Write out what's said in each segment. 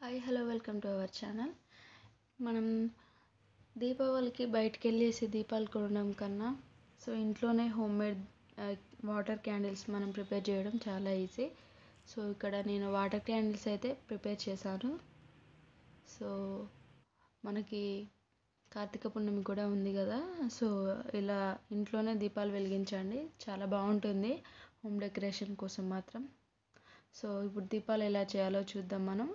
Hi hello welcome to our channel. మనం దీపావళికి బయటికి వెళ్ళేసి దీపాలు కొనడం కన్నా సో ఇంట్లోనే హోమ్ మేడ్ వాటర్ క్యాండిల్స్ మనం ప్రిపేర్ చేయడం చాలా ఈజీ. సో ఇక్కడ నేను వాటర్ క్యాండిల్స్ అయితే ప్రిపేర్ చేశాను. సో మనకి కార్తీక పున్నమి కూడా ఉంది కదా సో ఇలా ఇంట్లోనే దీపాలు వెలిగించండి. చాలా బాగుంటుంది హోమ్ డెకరేషన్ కోసం మాత్రం. సో ఇప్పుడు దీపాలు ఎలా చేయాలో చూద్దాం మనం.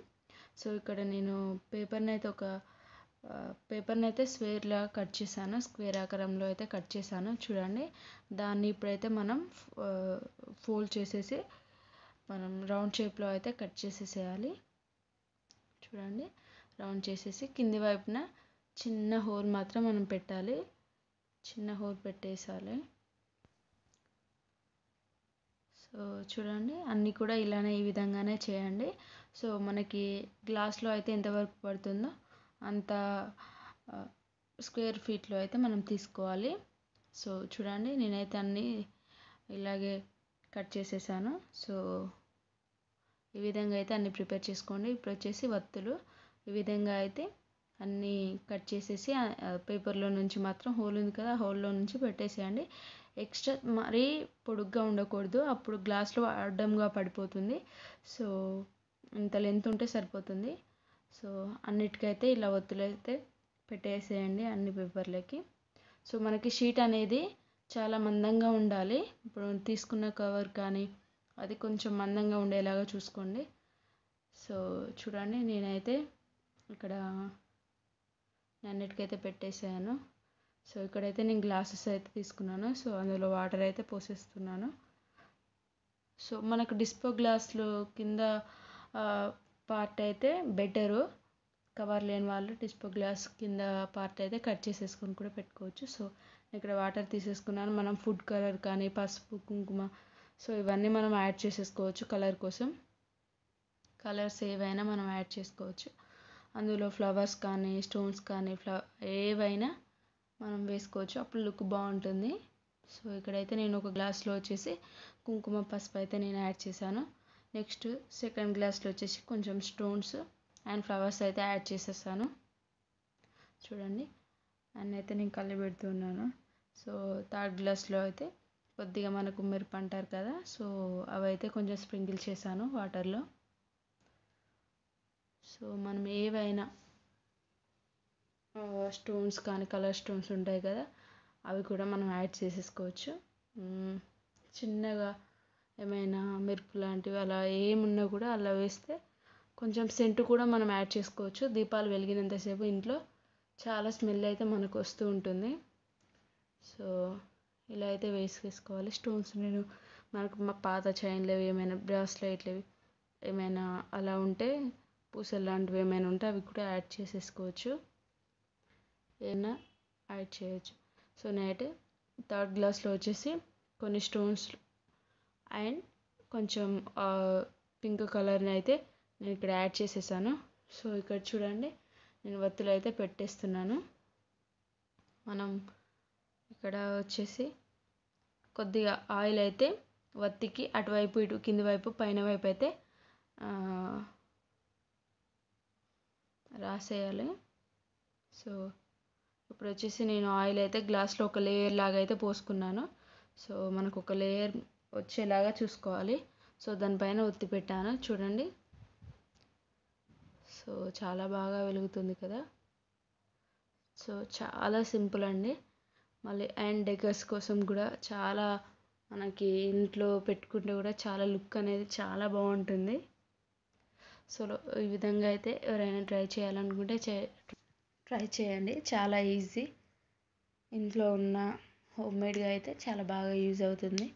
సో ఇక్కడ నేను పేపర్ని అయితే ఒక పేపర్ని అయితే స్క్వేర్లా కట్ చేశాను. స్క్వేర్ ఆకారంలో అయితే కట్ చేశాను. చూడండి. దాన్ని ఇప్పుడైతే మనం ఫోల్డ్ చేసేసి మనం రౌండ్ షేప్లో అయితే కట్ చేసేసేయాలి. చూడండి. రౌండ్ చేసేసి కింది వైపున చిన్న హోల్ మాత్రం మనం పెట్టాలి. చిన్న హోల్ పెట్టేసాలి సో చూడండి. అన్నీ కూడా ఇలానే ఈ విధంగానే చేయండి. సో మనకి గ్లాస్లో అయితే ఎంతవరకు పడుతుందో అంత స్క్వేర్ ఫీట్లో అయితే మనం తీసుకోవాలి. సో చూడండి నేనైతే అన్నీ ఇలాగే కట్ చేసేసాను. సో ఈ విధంగా అయితే అన్ని ప్రిపేర్ చేసుకోండి. ఇప్పుడు వచ్చేసి వత్తులు. ఈ విధంగా అయితే అన్నీ కట్ చేసేసి పేపర్లో నుంచి మాత్రం హోల్ ఉంది కదా హోల్లో నుంచి పెట్టేసేయండి. ఎక్స్ట్రా మరీ పొడుగ్గా ఉండకూడదు. అప్పుడు గ్లాస్లో అడ్డంగా పడిపోతుంది. సో ఇంత లెంత్ ఉంటే సరిపోతుంది. సో అన్నిటికైతే ఇలా ఒత్తులైతే పెట్టేసేయండి అన్ని పేపర్లకి సో మనకి షీట్ అనేది చాలా మందంగా ఉండాలి. ఇప్పుడు తీసుకున్న కవర్ కానీ అది కొంచెం మందంగా ఉండేలాగా చూసుకోండి. సో చూడండి నేనైతే ఇక్కడ అన్నిటికైతే పెట్టేసాను. సో ఇక్కడైతే నేను గ్లాసెస్ అయితే తీసుకున్నాను. సో అందులో వాటర్ అయితే పోసేస్తున్నాను. సో మనకు డిస్పో గ్లాసులు కింద పార్ట్ అయితే బెటరు కవర్ లేని వాళ్ళు డిస్పో గ్లాస్ కింద పార్ట్ అయితే కట్ చేసేసుకొని కూడా పెట్టుకోవచ్చు. సో ఇక్కడ వాటర్ తీసేసుకున్నాను. మనం ఫుడ్ కలర్ కానీ పసుపు కుంకుమ సో ఇవన్నీ మనం యాడ్ చేసేసుకోవచ్చు కలర్ కోసం. కలర్స్ ఏవైనా మనం యాడ్ చేసుకోవచ్చు. అందులో ఫ్లవర్స్ కానీ స్టోన్స్ కానీ ఫ్ల ఏవైనా మనం వేసుకోవచ్చు. అప్పుడు లుక్ బాగుంటుంది. సో ఇక్కడైతే నేను ఒక గ్లాస్లో వచ్చేసి కుంకుమ పసుపు అయితే నేను యాడ్ చేశాను. నెక్స్ట్ సెకండ్ గ్లాస్లో వచ్చేసి కొంచెం స్టోన్స్ అండ్ ఫ్లవర్స్ అయితే యాడ్ చేసేసాను. చూడండి. అండ్ అయితే నేను కళ్ళు పెడుతున్నాను. సో థర్డ్ గ్లాస్లో అయితే కొద్దిగా మనకు మిరప అంటారు కదా సో అవి అయితే కొంచెం స్ప్రింకిల్ చేశాను వాటర్లో. సో మనం ఏవైనా స్టోన్స్ కానీ కలర్ స్టోన్స్ ఉంటాయి కదా అవి కూడా మనం యాడ్ చేసేసుకోవచ్చు. చిన్నగా ఏమైనా మెరుపు లాంటివి అలా ఏమున్నా కూడా అలా వేస్తే కొంచెం సెంట్ కూడా మనం యాడ్ చేసుకోవచ్చు. దీపాలు వెలిగినంతసేపు ఇంట్లో చాలా స్మెల్ అయితే మనకు వస్తూ ఉంటుంది. సో ఇలా అయితే వేసేసుకోవాలి. స్టోన్స్ నేను మనకు మా పాత చైన్లు ఏమైనా బ్రాస్లైట్లు ఏమైనా అలా ఉంటే పూసలు లాంటివి ఏమైనా ఉంటే అవి కూడా యాడ్ చేసేసుకోవచ్చు. ఏమైనా యాడ్ చేయొచ్చు. సో నేనైతే థర్డ్ గ్లాస్లో వచ్చేసి కొన్ని స్టోన్స్ అండ్ కొంచెం పింక్ కలర్ని అయితే నేను ఇక్కడ యాడ్ చేసేసాను. సో ఇక్కడ చూడండి నేను వత్తులు అయితే పెట్టేస్తున్నాను. మనం ఇక్కడ వచ్చేసి కొద్దిగా ఆయిల్ అయితే వత్తికి అటువైపు ఇటు కింది వైపు పైన వైపు అయితే రాసేయాలి. సో ఇప్పుడు వచ్చేసి నేను ఆయిల్ అయితే గ్లాస్లో ఒక లేయర్ లాగా అయితే పోసుకున్నాను. సో మనకు ఒక లేయర్ వచ్చేలాగా చూసుకోవాలి. సో దానిపైన ఒత్తి పెట్టాను. చూడండి. సో చాలా బాగా వెలుగుతుంది కదా. సో చాలా సింపుల్ అండి. మళ్ళీ అండ్ డెకర్స్ కోసం కూడా చాలా మనకి ఇంట్లో పెట్టుకుంటే కూడా చాలా లుక్ అనేది చాలా బాగుంటుంది. సో ఈ విధంగా అయితే ఎవరైనా ట్రై చేయాలనుకుంటే చే ట్రై చేయండి. చాలా ఈజీ. ఇంట్లో ఉన్న హోమ్ మేడ్గా అయితే చాలా బాగా యూజ్ అవుతుంది.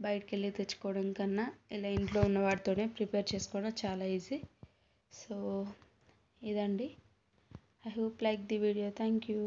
బయటికి వెళ్ళి తెచ్చుకోవడం కన్నా ఇలా ఇంట్లో ఉన్న వాటితోనే ప్రిపేర్ చేసుకోవడం చాలా ఈజీ. సో ఇదండి. I hope like the video thank you